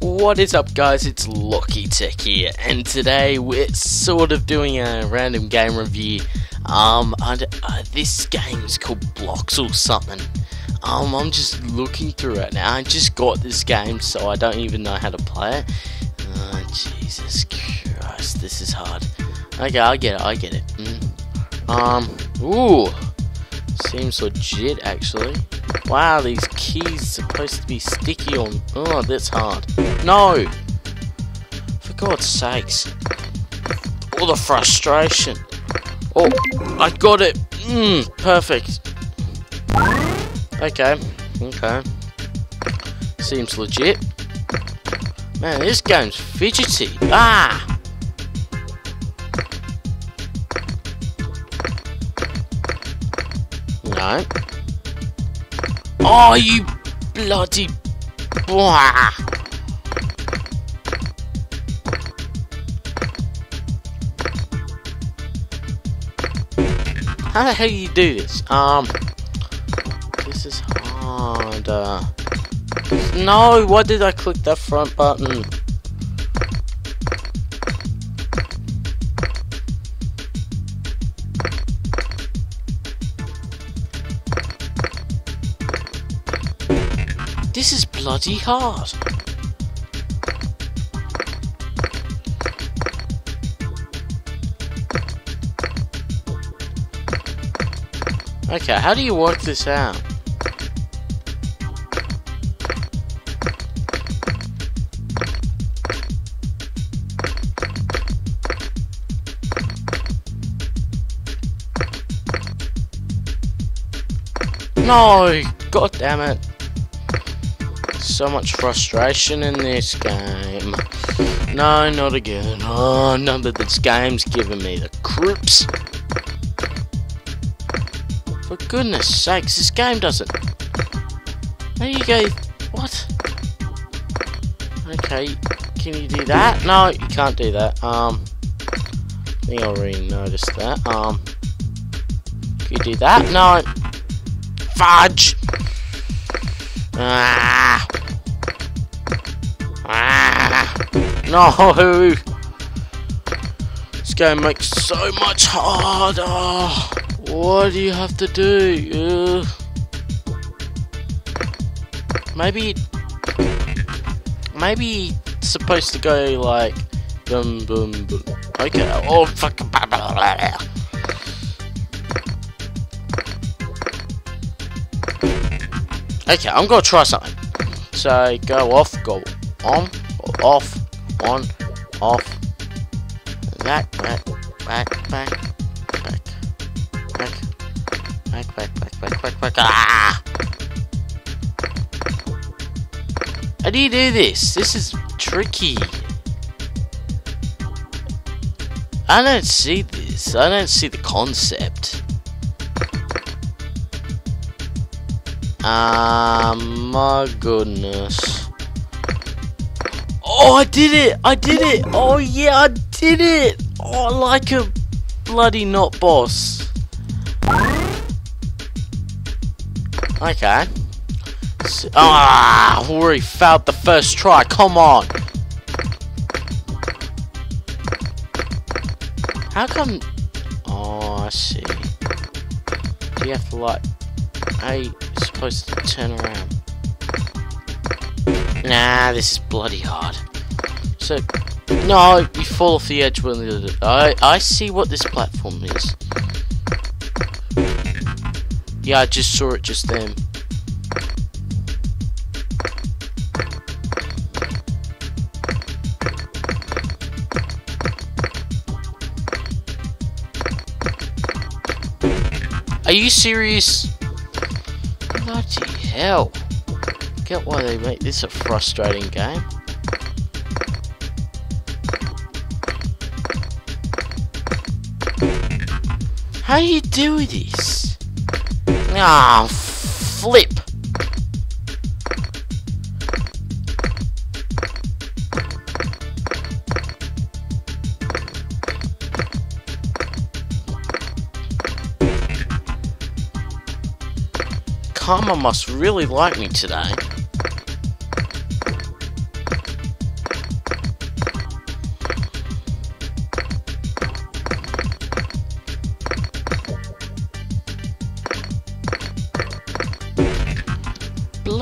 What is up guys, it's Lochi Tech here, and today we're sort of doing a random game review. Um, and, uh, this game is called Bloxorz something. Um, I'm just looking through it now, I just got this game, so I don't even know how to play it. Oh, Jesus Christ, this is hard. Okay, I get it, I get it. Mm. Um, ooh, seems legit actually. Wow, these keys supposed to be sticky on. Oh, that's hard. No! For God's sakes. All the frustration. Oh, I got it. Mmm, perfect. Okay, okay. Seems legit. Man, this game's fidgety. Ah! No. Oh, you bloody... Blah. How the hell do you do this? Um, this is hard. No, why did I click that front button? Bloody hard. Okay, how do you work this out? No! God damn it. So much frustration in this game. No, not again. Oh, none of this game's giving me the creeps. For goodness sakes, this game doesn't... There you go. What? Okay, can you do that? No, you can't do that. Um, I think I already noticed that. Um, can you do that? No. Fudge! Ah! No! This game makes so much harder! What do you have to do? Maybe... Maybe it's supposed to go like... Boom, boom, boom. Okay, oh fuck... Okay, I'm gonna try something. So, go off, go on, off, on, off. Back, back, back, back, back, back, back, back, back, back, back, back. Ah! How do you do this? This is tricky. I don't see this. I don't see the concept. Ah, my goodness. Oh, I did it! I did it! Oh, yeah, I did it! Oh, like a bloody not boss. Okay. So, ah, already failed the first try. Come on. How come? Oh, I see. Do you have to like? Hey, supposed to turn around. Nah, this is bloody hard. So, no, you fall off the edge when. I I see what this platform is. Yeah, I just saw it just then. Are you serious? Bloody hell. Get why they make this a frustrating game. How do you do this? Ah, oh, flip. Karma must really like me today.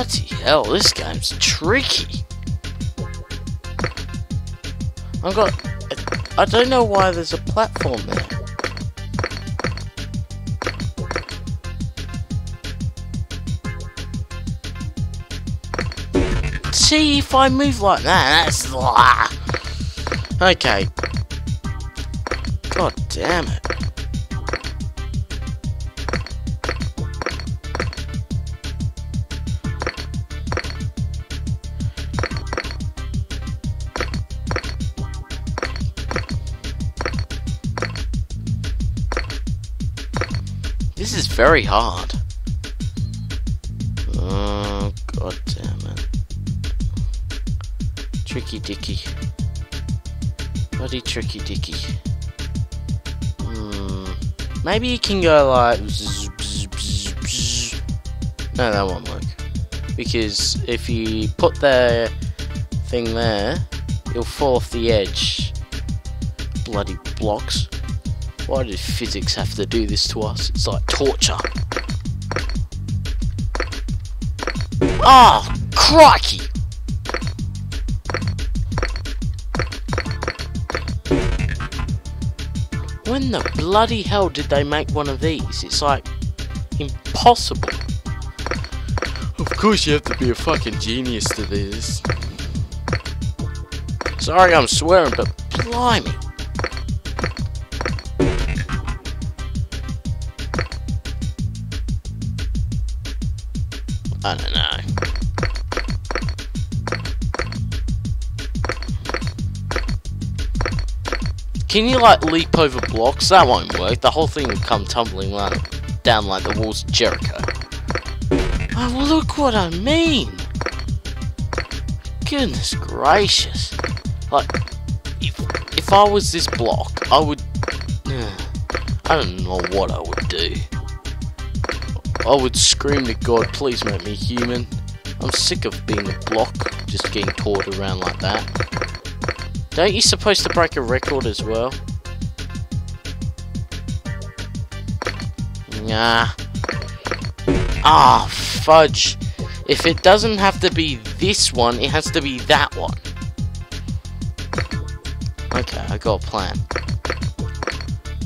Bloody hell, this game's tricky. I've got... I don't know why there's a platform there. See, if I move like that, that's... Okay. God damn it. Very hard. Oh, god damn it. Tricky dicky. Bloody tricky dicky. Hmm. Maybe you can go like. bzz. No, that won't work. Because if you put the thing there, it'll fall off the edge. Bloody blocks. Why did physics have to do this to us? It's like torture. Oh, crikey! When the bloody hell did they make one of these? It's like impossible. Of course you have to be a fucking genius to do this. Sorry I'm swearing, but blimey. I don't know. Can you like leap over blocks? That won't work. The whole thing will come tumbling like, down like the walls of Jericho. Oh, look what I mean. Goodness gracious. Like, if, if I was this block, I would... I don't know what I would do. I would scream to God, please make me human. I'm sick of being a block, just getting taught around like that. Don't you supposed to break a record as well? Nah. Ah, fudge. If it doesn't have to be this one, it has to be that one. Okay, I got a plan.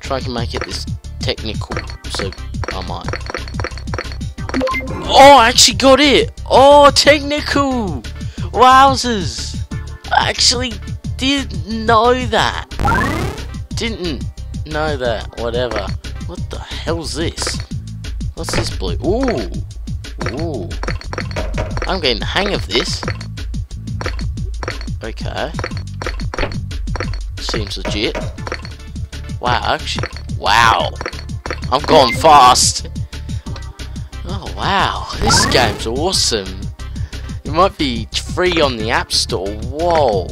Try to make it this technical, so I might. Oh, I actually got it! Oh, technical! Wowzers! I actually did not know that. Didn't know that, whatever. What the hell's this? What's this blue? Ooh! Ooh. I'm getting the hang of this. Okay. Seems legit. Wow, actually. Wow. I'm going fast. Wow, this game's awesome. It might be free on the App Store. Whoa.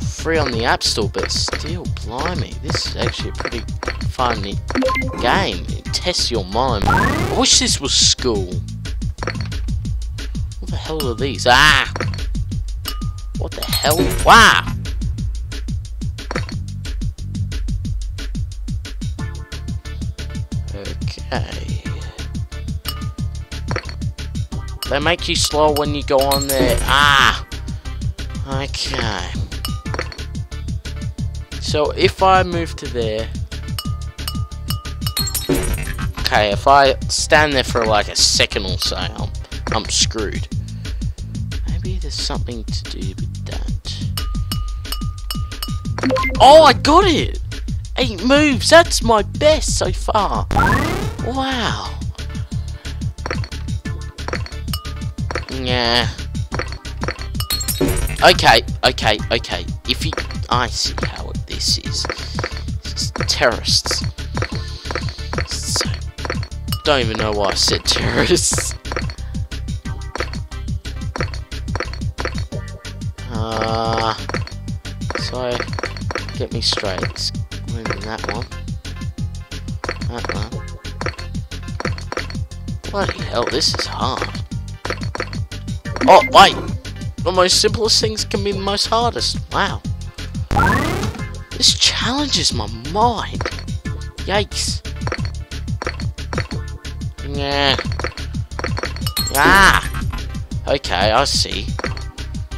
Free on the App Store, but still, blimey, this is actually a pretty fun game. It tests your mind. I wish this was school. What the hell are these? Ah! What the hell? Wow! Okay. They make you slow when you go on there. Ah! Okay. So if I move to there... Okay, if I stand there for like a second or so, I'm, I'm screwed. Maybe there's something to do with that. Oh, I got it! Eight moves, that's my best so far. Wow. Yeah. Okay, okay, okay. If you, I see how this is. It's terrorists. So, don't even know why I said terrorists. Uh, so, get me straight. In that one. That one. Bloody hell, this is hard. Oh, wait! The most simplest things can be the most hardest. Wow. This challenges my mind. Yikes. Yeah. Ah! Okay, I see.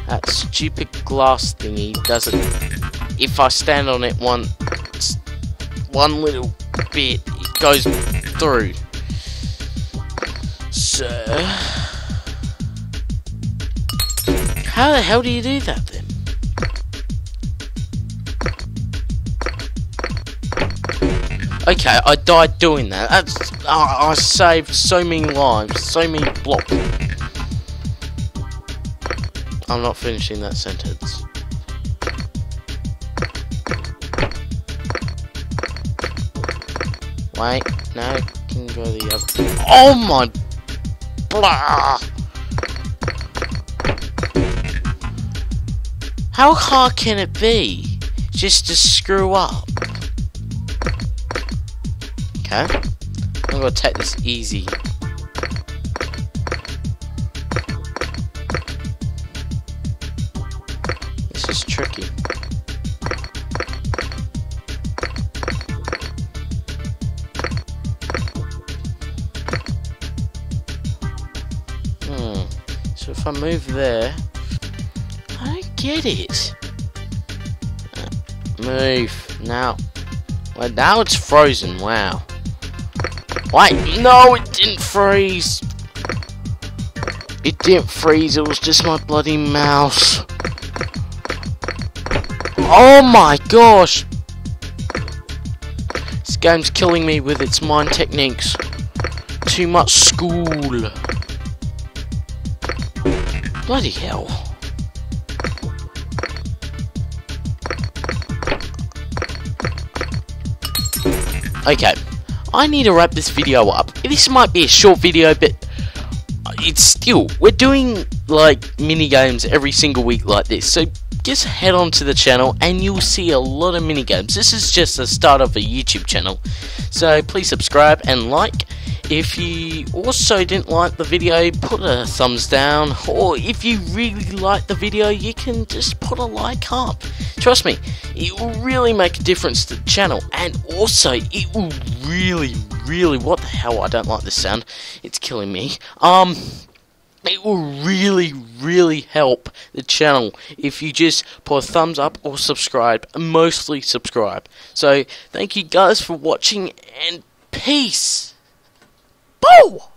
That stupid glass thingy doesn't... If I stand on it one... One little bit, it goes through. So... How the hell do you do that then? Okay, I died doing that. That's I saved so many lives, so many blocks. I'm not finishing that sentence. Wait, no, can go the other. Oh my! Blah. How hard can it be? Just to screw up. Okay. I'm gonna take this easy. This is tricky. Hmm. So if I move there, get it. Uh, move now. Well, now it's frozen. Wow. Wait, no, it didn't freeze. It didn't freeze, it was just my bloody mouse. Oh my gosh! This game's killing me with its mind techniques. Too much school. Bloody hell. Okay. I need to wrap this video up. This might be a short video, but it's still, we're doing like mini games every single week like this. So just head on to the channel and you'll see a lot of mini games. This is just the start of a YouTube channel. So please subscribe and like. If you also didn't like the video, put a thumbs down. Or if you really like the video, you can just put a like up. Trust me, it will really make a difference to the channel. And also, it will really, really... What the hell? I don't like this sound. It's killing me. Um... It will really, really help the channel if you just put a thumbs up or subscribe. Mostly subscribe. So, thank you guys for watching and peace. Boo!